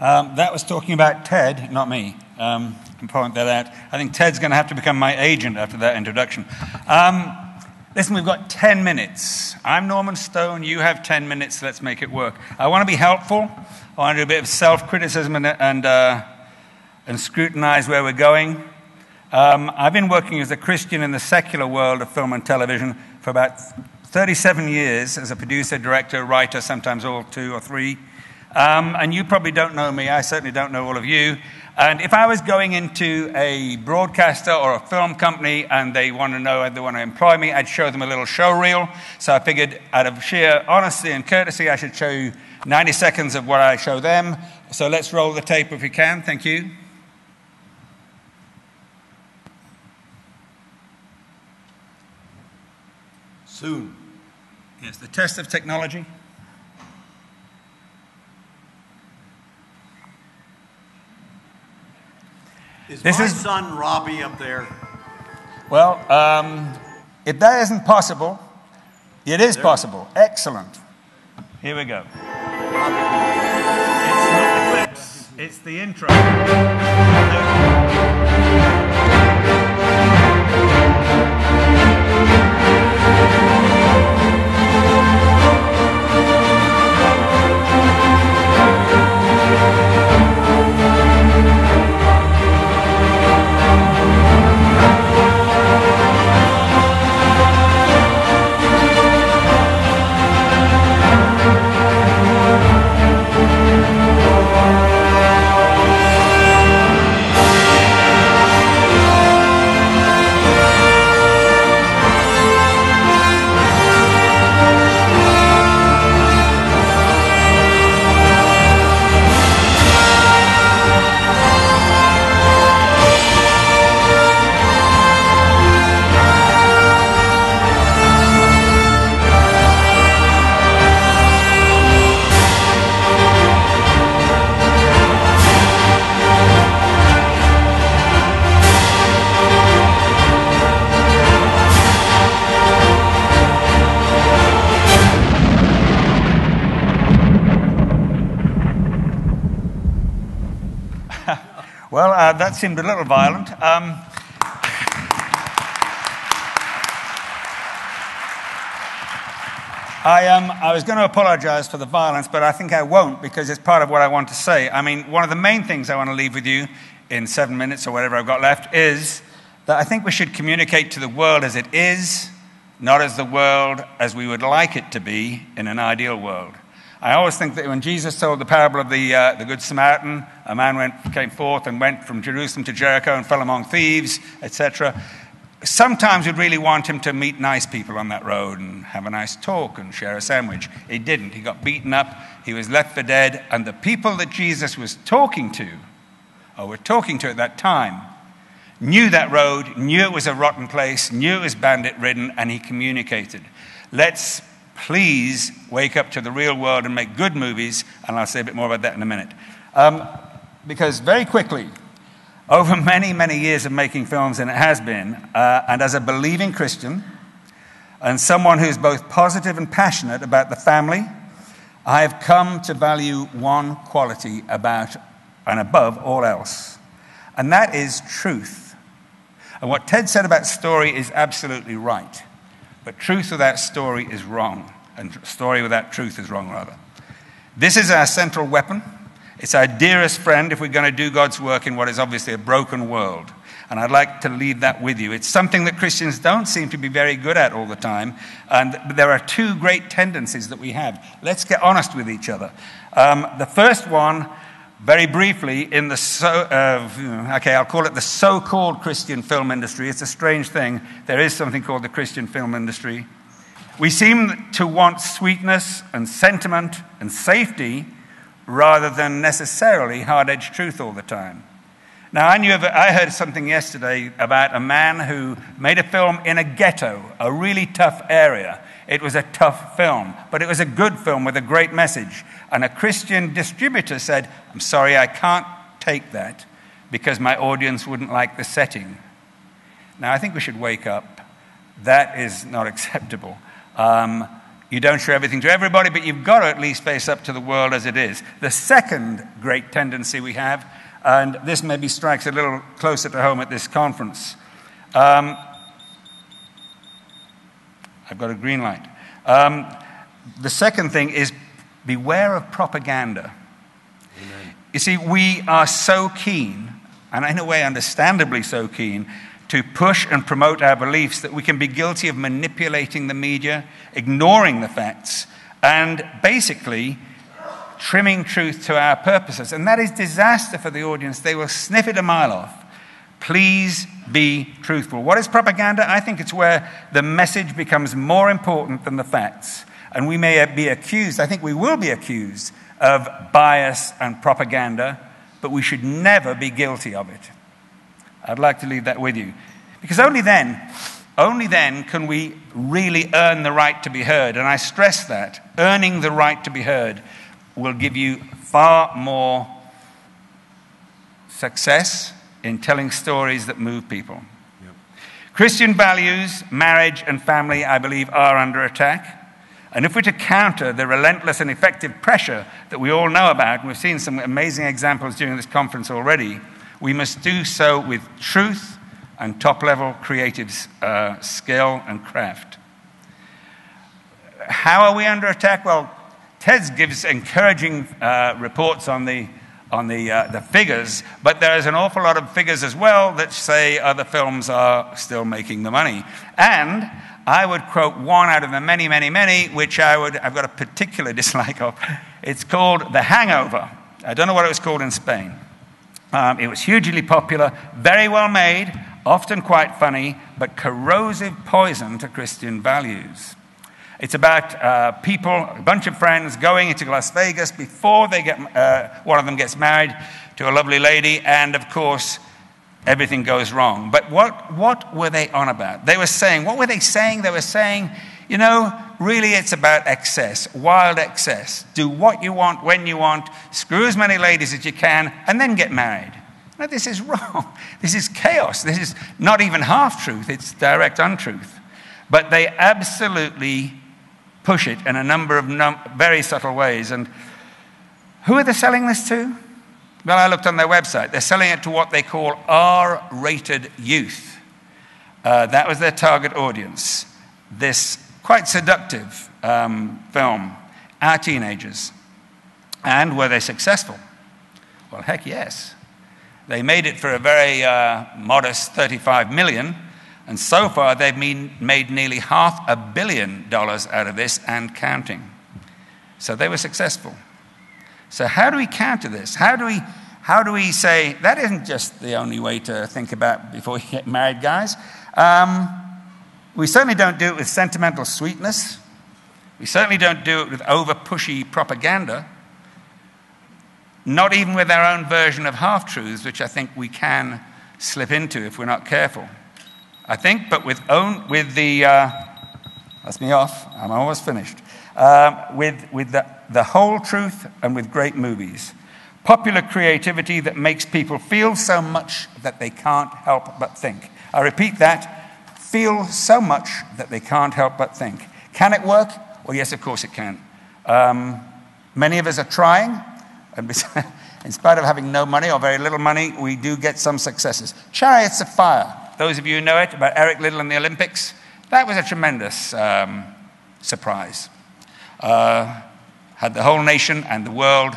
Um, that was talking about Ted, not me. Um, can point that out. I think Ted's going to have to become my agent after that introduction. Um, listen, we've got 10 minutes. I'm Norman Stone. You have 10 minutes. Let's make it work. I want to be helpful. I want to do a bit of self criticism and, and, uh, and scrutinize where we're going. Um, I've been working as a Christian in the secular world of film and television for about 37 years as a producer, director, writer, sometimes all two or three. Um, and you probably don't know me. I certainly don't know all of you. And if I was going into a broadcaster or a film company and they want to know, they want to employ me, I'd show them a little show reel. So I figured, out of sheer honesty and courtesy, I should show you 90 seconds of what I show them. So let's roll the tape if we can. Thank you. Soon. Yes, the test of technology. Is This my is- son Robbie up there? Well, um, if that isn't possible, it is possible. Excellent. Here we go. It's not the clips, it's the intro. Uh, that seemed a little violent. Um, I, um, I was going to apologize for the violence, but I think I won't because it's part of what I want to say. I mean, one of the main things I want to leave with you in seven minutes or whatever I've got left is that I think we should communicate to the world as it is, not as the world as we would like it to be in an ideal world. I always think that when Jesus told the parable of the, uh, the Good Samaritan, a man went, came forth and went from Jerusalem to Jericho and fell among thieves, etc. Sometimes we'd really want him to meet nice people on that road and have a nice talk and share a sandwich. He didn't. He got beaten up, he was left for dead, and the people that Jesus was talking to, or were talking to at that time, knew that road, knew it was a rotten place, knew it was bandit ridden, and he communicated. Let's please wake up to the real world and make good movies, and I'll say a bit more about that in a minute. Um, because very quickly, over many, many years of making films, and it has been, uh, and as a believing Christian, and someone who's both positive and passionate about the family, I have come to value one quality about and above all else, and that is truth. And what Ted said about story is absolutely right. But truth without story is wrong, and story without truth is wrong, rather. This is our central weapon. It's our dearest friend if we're going to do God's work in what is obviously a broken world. And I'd like to leave that with you. It's something that Christians don't seem to be very good at all the time. And there are two great tendencies that we have. Let's get honest with each other. Um, the first one, very briefly, in the so, uh, okay, I'll call it the so called Christian film industry. It's a strange thing. There is something called the Christian film industry. We seem to want sweetness and sentiment and safety rather than necessarily hard edged truth all the time. Now, I, knew of, I heard something yesterday about a man who made a film in a ghetto, a really tough area. It was a tough film, but it was a good film with a great message. And a Christian distributor said, I'm sorry, I can't take that because my audience wouldn't like the setting. Now, I think we should wake up. That is not acceptable. Um, You don't show everything to everybody, but you've got to at least face up to the world as it is. The second great tendency we have, and this maybe strikes a little closer to home at this conference. Um, I've got a green light. Um, the second thing is beware of propaganda. Amen. You see, we are so keen, and in a way, understandably so keen, to push and promote our beliefs that we can be guilty of manipulating the media, ignoring the facts, and basically trimming truth to our purposes. And that is disaster for the audience. They will sniff it a mile off. Please be truthful. What is propaganda? I think it's where the message becomes more important than the facts. And we may be accused, I think we will be accused, of bias and propaganda, but we should never be guilty of it. I'd like to leave that with you. Because only then, only then can we really earn the right to be heard. And I stress that earning the right to be heard will give you far more success in telling stories that move people. Yep. Christian values, marriage, and family, I believe, are under attack. And if we're to counter the relentless and effective pressure that we all know about, and we've seen some amazing examples during this conference already, we must do so with truth and top level creative uh, skill and craft. How are we under attack? Well, Ted gives encouraging uh, reports on the, on the, uh, the figures, but there is an awful lot of figures as well that say other films are still making the money. And I would quote one out of the many, many, many, which I would, I've got a particular dislike of. It's called The Hangover. I don't know what it was called in Spain. Um, it was hugely popular, very well made, often quite funny, but corrosive poison to Christian values. It's about uh, people, a bunch of friends going into Las Vegas before they get, uh, one of them gets married to a lovely lady, and of course, everything goes wrong. But what, what were they on about? They were saying, what were they saying? They were saying, you know, really it's about excess, wild excess. Do what you want, when you want, screw as many ladies as you can, and then get married. No, this is wrong. This is chaos. This is not even half truth, it's direct untruth. But they absolutely push it in a number of num- very subtle ways. And who are they selling this to? Well, I looked on their website. They're selling it to what they call R rated youth. Uh, that was their target audience. This quite seductive um, film, Our Teenagers. And were they successful? Well, heck yes. They made it for a very uh, modest 35 million, and so far they've made nearly half a billion dollars out of this and counting. So they were successful. So, how do we counter this? How do we, how do we say that isn't just the only way to think about before you get married, guys? Um, we certainly don't do it with sentimental sweetness. We certainly don't do it with over pushy propaganda. Not even with our own version of half truths, which I think we can slip into if we're not careful. I think, but with, own, with the, uh, that's me off, I'm almost finished. Uh, with with the, the whole truth and with great movies. Popular creativity that makes people feel so much that they can't help but think. I repeat that feel so much that they can't help but think. Can it work? Well, yes, of course it can. Um, many of us are trying, and in spite of having no money or very little money, we do get some successes. Chariots of Fire, those of you who know it, about Eric Liddell and the Olympics, that was a tremendous um, surprise. Uh, had the whole nation and the world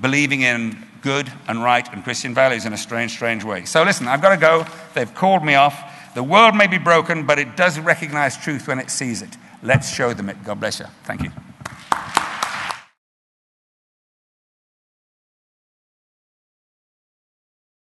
believing in good and right and Christian values in a strange, strange way. So listen, I've got to go. They've called me off. The world may be broken, but it does recognize truth when it sees it. Let's show them it. God bless you. Thank you.